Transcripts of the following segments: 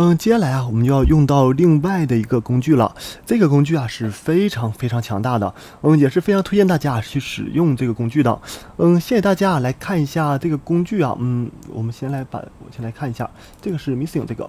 嗯，接下来啊，我们就要用到另外的一个工具了。这个工具啊是非常非常强大的，嗯，也是非常推荐大家去使用这个工具的。嗯，谢谢大家来看一下这个工具啊。嗯，我们先来把，我先来看一下，这个是 missing 这个。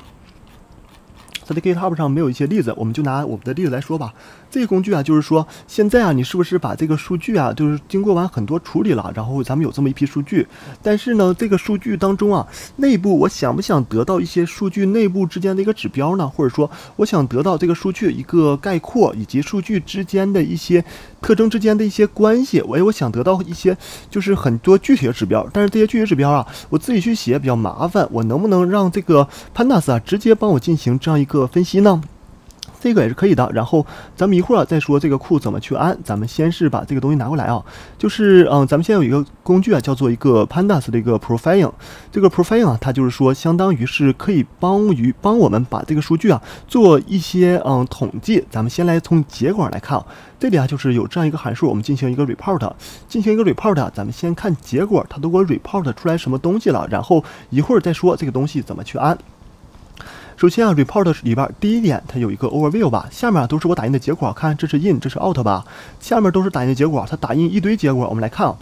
在 GitHub 上没有一些例子，我们就拿我们的例子来说吧。这个工具啊，就是说现在啊，你是不是把这个数据啊，就是经过完很多处理了，然后咱们有这么一批数据，但是呢，这个数据当中啊，内部我想不想得到一些数据内部之间的一个指标呢？或者说，我想得到这个数据一个概括以及数据之间的一些特征之间的一些关系，我也我想得到一些就是很多具体的指标，但是这些具体指标啊，我自己去写比较麻烦，我能不能让这个 Pandas 啊直接帮我进行这样一个？分析呢，这个也是可以的。然后咱们一会儿再说这个库怎么去安。咱们先是把这个东西拿过来啊，就是嗯，咱们现在有一个工具啊，叫做一个 Pandas 的一个 Profiling。这个 Profiling 啊，它就是说相当于是可以帮于帮我们把这个数据啊做一些嗯统计。咱们先来从结果来看啊，这里啊就是有这样一个函数，我们进行一个 report，进行一个 report。咱们先看结果，它都给我 report 出来什么东西了，然后一会儿再说这个东西怎么去安。首先啊，report 里边第一点，它有一个 overview 吧，下面都是我打印的结果，看这是 in，这是 out 吧，下面都是打印的结果，它打印一堆结果，我们来看啊。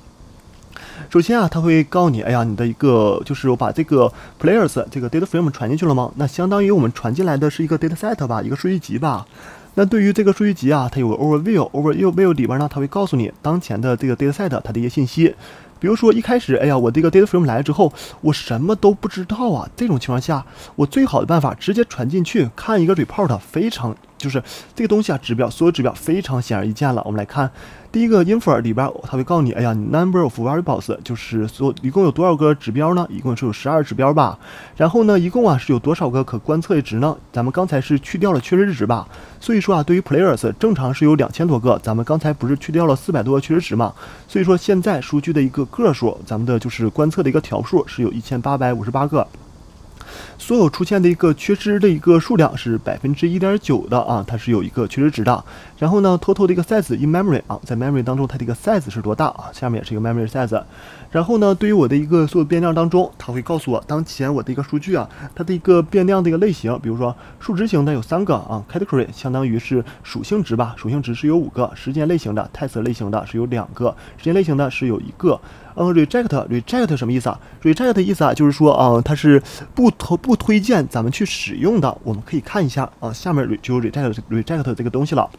首先啊，它会告诉你，哎呀，你的一个就是我把这个 players 这个 data frame 传进去了吗？那相当于我们传进来的是一个 data set 吧，一个数据集吧。那对于这个数据集啊，它有个 overview，overview 里边呢，它会告诉你当前的这个 data set 它的一些信息。比如说一开始，哎呀，我这个 data frame 来了之后，我什么都不知道啊。这种情况下，我最好的办法直接传进去看一个 report，非常就是这个东西啊，指标所有指标非常显而易见了。我们来看。第一个 info 里边，它会告诉你，哎呀，number of variables 就是所一共有多少个指标呢？一共是有十二指标吧。然后呢，一共啊是有多少个可观测的值呢？咱们刚才是去掉了确实值吧，所以说啊，对于 players 正常是有两千多个，咱们刚才不是去掉了四百多个确实值嘛？所以说现在数据的一个个数，咱们的就是观测的一个条数是有一千八百五十八个。所有出现的一个缺失的一个数量是百分之一点九的啊，它是有一个缺失值的。然后呢，total 的一个 size in memory 啊，在 memory 当中它的一个 size 是多大啊？下面也是一个 memory size。然后呢，对于我的一个所有变量当中，它会告诉我当前我的一个数据啊，它的一个变量的一个类型，比如说数值型的有三个啊，category 相当于是属性值吧，属性值是有五个，时间类型的 test 类型的是有两个，时间类型的是有一个。嗯，reject reject 什么意思啊？reject 的意思啊，就是说啊，它是不推不推荐咱们去使用的。我们可以看一下啊，下面就 reject reject 这个东西了。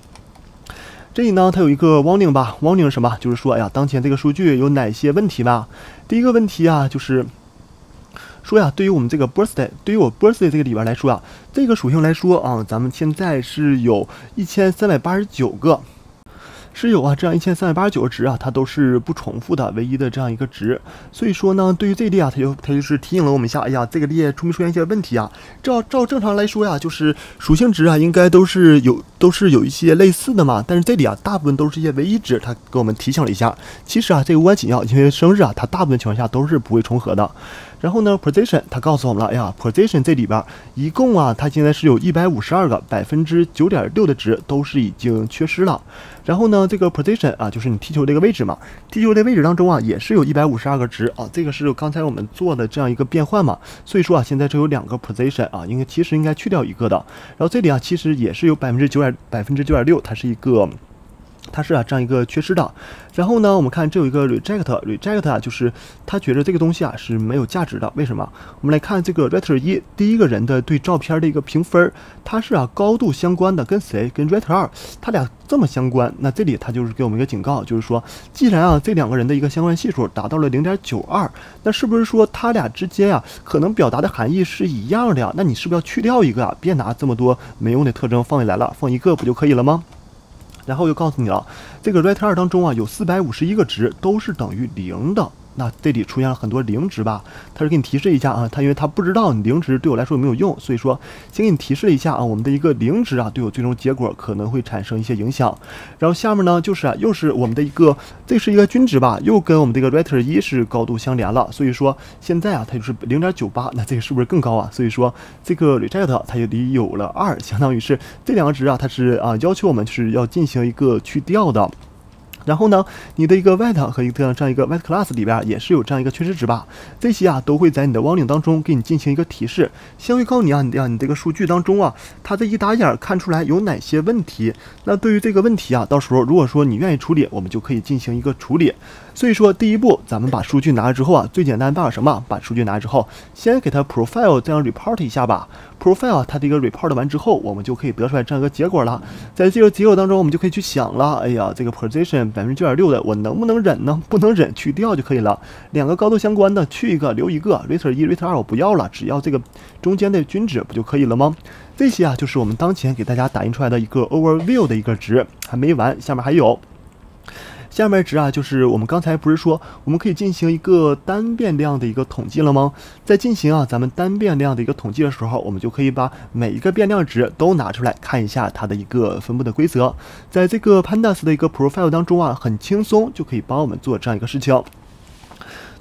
这里呢，它有一个 warning 吧，warning 什么？就是说，哎呀，当前这个数据有哪些问题吧？第一个问题啊，就是说呀，对于我们这个 birthday，对于我 birthday 这个里边来说啊，这个属性来说啊，咱们现在是有一千三百八十九个。是有啊，这样一千三百八十九个值啊，它都是不重复的，唯一的这样一个值。所以说呢，对于这列啊，它就它就是提醒了我们一下，哎呀，这个列出没出现一些问题啊？照照正常来说呀，就是属性值啊，应该都是有都是有一些类似的嘛。但是这里啊，大部分都是一些唯一值，它给我们提醒了一下。其实啊，这个无关紧要，因为生日啊，它大部分情况下都是不会重合的。然后呢，position 它告诉我们了，哎呀，position 这里边一共啊，它现在是有一百五十二个百分之九点六的值都是已经缺失了。然后呢，这个 position 啊，就是你踢球这个位置嘛，踢球的位置当中啊，也是有一百五十二个值啊，这个是刚才我们做的这样一个变换嘛。所以说啊，现在这有两个 position 啊，应该其实应该去掉一个的。然后这里啊，其实也是有百分之九点百分之九点六，它是一个。它是啊这样一个缺失的，然后呢，我们看这有一个 reject，reject 啊，就是他觉得这个东西啊是没有价值的。为什么？我们来看这个 writer 一第一个人的对照片的一个评分，它是啊高度相关的，跟谁？跟 writer 二，他俩这么相关。那这里他就是给我们一个警告，就是说，既然啊这两个人的一个相关系数达到了零点九二，那是不是说他俩之间啊可能表达的含义是一样的呀？那你是不是要去掉一个啊？别拿这么多没用的特征放进来了，放一个不就可以了吗？然后又告诉你了，这个 write 二当中啊，有四百五十一个值都是等于零的。那这里出现了很多零值吧？他是给你提示一下啊，他因为他不知道你零值对我来说有没有用，所以说先给你提示一下啊，我们的一个零值啊，对我最终结果可能会产生一些影响。然后下面呢，就是啊，又是我们的一个，这是一个均值吧，又跟我们这个 writer 一是高度相连了。所以说现在啊，它就是零点九八，那这个是不是更高啊？所以说这个 reject 它就得有了二，相当于是这两个值啊，它是啊要求我们就是要进行一个去掉的。然后呢，你的一个 white 和一个这样一个 white class 里边也是有这样一个缺失值吧？这些啊都会在你的 warning 当中给你进行一个提示，先会告诉你啊，你啊你这个数据当中啊，它这一打眼看出来有哪些问题。那对于这个问题啊，到时候如果说你愿意处理，我们就可以进行一个处理。所以说，第一步，咱们把数据拿了之后啊，最简单办法什么？把数据拿了之后，先给它 profile 这样 report 一下吧。profile 它的一个 report 完之后，我们就可以得出来这样一个结果了。在这个结果当中，我们就可以去想了，哎呀，这个 position 百分之九点六的，我能不能忍呢？不能忍，去掉就可以了。两个高度相关的，去一个留一个，rater 一，rater 二我不要了，只要这个中间的均值不就可以了吗？这些啊，就是我们当前给大家打印出来的一个 overview 的一个值，还没完，下面还有。下面值啊，就是我们刚才不是说我们可以进行一个单变量的一个统计了吗？在进行啊咱们单变量的一个统计的时候，我们就可以把每一个变量值都拿出来看一下它的一个分布的规则。在这个 pandas 的一个 profile 当中啊，很轻松就可以帮我们做这样一个事情。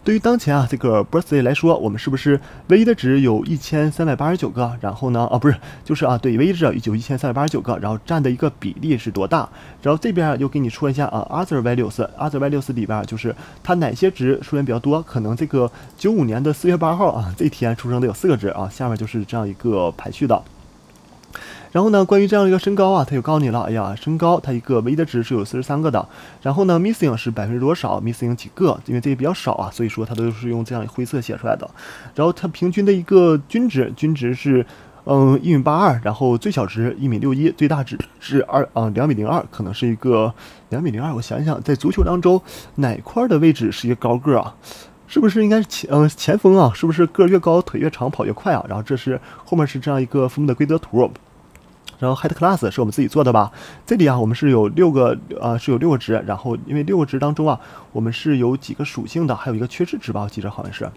对于当前啊这个 birthday 来说，我们是不是唯一的值有一千三百八十九个？然后呢，啊不是，就是啊对，唯一值有一千三百八十九个，然后占的一个比例是多大？然后这边又给你说一下啊，other values，other values 里边就是它哪些值数量比较多？可能这个九五年的四月八号啊这天出生的有四个值啊，下面就是这样一个排序的。然后呢，关于这样一个身高啊，他就告诉你了。哎呀，身高它一个唯一的值是有四十三个的。然后呢，missing 是百分之多少？missing 几个？因为这些比较少啊，所以说它都是用这样灰色写出来的。然后它平均的一个均值，均值是嗯一米八二，然后最小值一米六一，最大值是二啊两米零二，可能是一个两米零二。我想想，在足球当中哪块的位置是一个高个啊？是不是应该是前嗯前锋啊？是不是个越高腿越长跑越快啊？然后这是后面是这样一个分布的规则图。然后 head class 是我们自己做的吧？这里啊，我们是有六个，呃，是有六个值。然后因为六个值当中啊，我们是有几个属性的，还有一个缺失值吧，我记着好像是。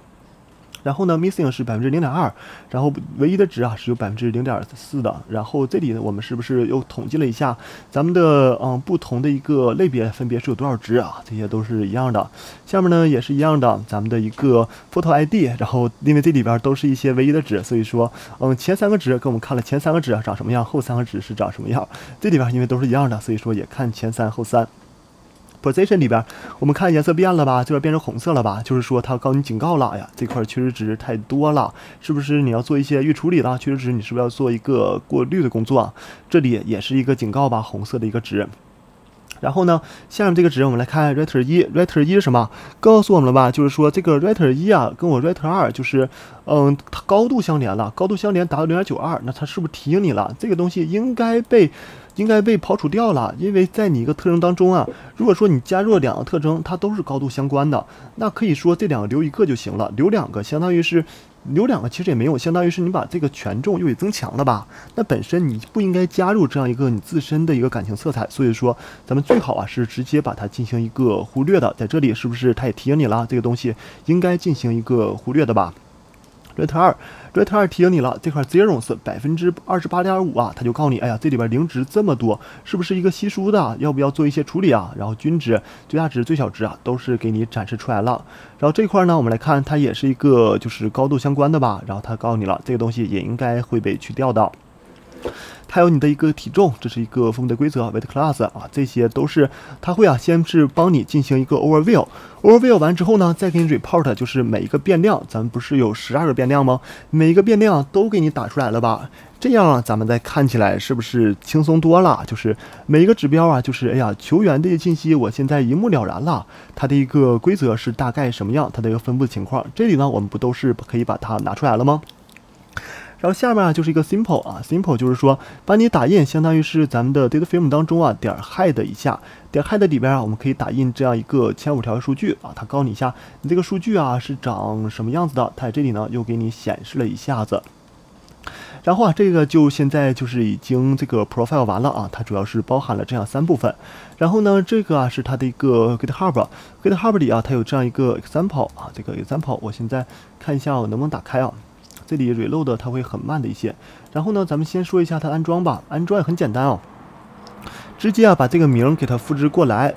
然后呢，missing 是百分之零点二，然后唯一的值啊是有百分之零点四的。然后这里呢，我们是不是又统计了一下咱们的嗯不同的一个类别分别是有多少值啊？这些都是一样的。下面呢也是一样的，咱们的一个 photo ID。然后因为这里边都是一些唯一的值，所以说嗯前三个值给我们看了前三个值长什么样，后三个值是长什么样。这里边因为都是一样的，所以说也看前三后三。Position 里边，我们看颜色变了吧，这边变成红色了吧，就是说它告诉你警告了，哎呀，这块缺失值太多了，是不是你要做一些预处理了？缺失值你是不是要做一个过滤的工作？这里也是一个警告吧，红色的一个值。然后呢，下面这个值我们来看 writer 一，writer 一是什么？告诉我们了吧？就是说这个 writer 一啊，跟我 writer 二就是，嗯，它高度相连了，高度相连达到零点九二，那它是不是提醒你了？这个东西应该被，应该被刨除掉了，因为在你一个特征当中啊，如果说你加入了两个特征，它都是高度相关的，那可以说这两个留一个就行了，留两个相当于是。留两个其实也没有，相当于是你把这个权重又给增强了吧？那本身你不应该加入这样一个你自身的一个感情色彩，所以说咱们最好啊是直接把它进行一个忽略的。在这里是不是他也提醒你了？这个东西应该进行一个忽略的吧？Ret 二，Ret 二提醒你了，这块 zeros 百分之二十八点五啊，他就告诉你，哎呀，这里边零值这么多，是不是一个稀疏的？要不要做一些处理啊？然后均值、最大值、最小值啊，都是给你展示出来了。然后这块呢，我们来看，它也是一个就是高度相关的吧。然后他告诉你了，这个东西也应该会被去掉的。它有你的一个体重，这是一个分布的规则，weight class 啊，这些都是它会啊，先是帮你进行一个 overview，overview 完之后呢，再给你 report，就是每一个变量，咱们不是有十二个变量吗？每一个变量都给你打出来了吧？这样啊，咱们再看起来是不是轻松多了？就是每一个指标啊，就是哎呀，球员的信息我现在一目了然了，它的一个规则是大概什么样，它的一个分布情况，这里呢，我们不都是可以把它拿出来了吗？然后下面啊就是一个 simple 啊，simple 就是说把你打印，相当于是咱们的 data frame 当中啊点 hide 一下，点 hide 里边啊我们可以打印这样一个前五条数据啊，它告诉你一下你这个数据啊是长什么样子的，它这里呢又给你显示了一下子。然后啊这个就现在就是已经这个 profile 完了啊，它主要是包含了这样三部分。然后呢这个啊是它的一个 GitHub，GitHub 里啊它有这样一个 example 啊，这个 example 我现在看一下我能不能打开啊。这里 reload 它会很慢的一些，然后呢，咱们先说一下它安装吧。安装也很简单哦，直接啊把这个名给它复制过来，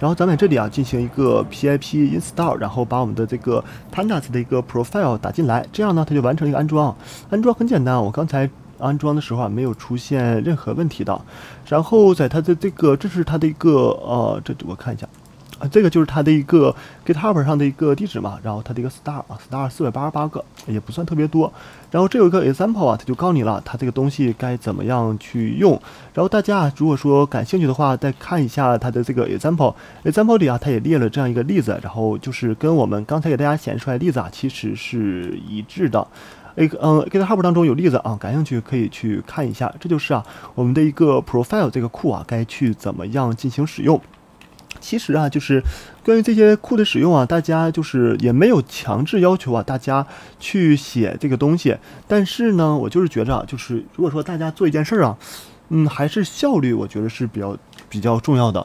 然后咱们在这里啊进行一个 pip install，然后把我们的这个 pandas 的一个 profile 打进来，这样呢它就完成一个安装。安装很简单，我刚才安装的时候啊没有出现任何问题的。然后在它的这个，这是它的一个呃，这我看一下。这个就是它的一个 GitHub 上的一个地址嘛，然后它的一个 star 啊，star 四百八十八个，也不算特别多。然后这有一个 example 啊，它就告诉你了，它这个东西该怎么样去用。然后大家如果说感兴趣的话，再看一下它的这个 example，example 里啊，它也列了这样一个例子，然后就是跟我们刚才给大家显示出来的例子啊，其实是一致的。A 嗯，GitHub 当中有例子啊，感兴趣可以去看一下。这就是啊，我们的一个 profile 这个库啊，该去怎么样进行使用。其实啊，就是关于这些库的使用啊，大家就是也没有强制要求啊，大家去写这个东西。但是呢，我就是觉着啊，就是如果说大家做一件事儿啊，嗯，还是效率，我觉得是比较比较重要的。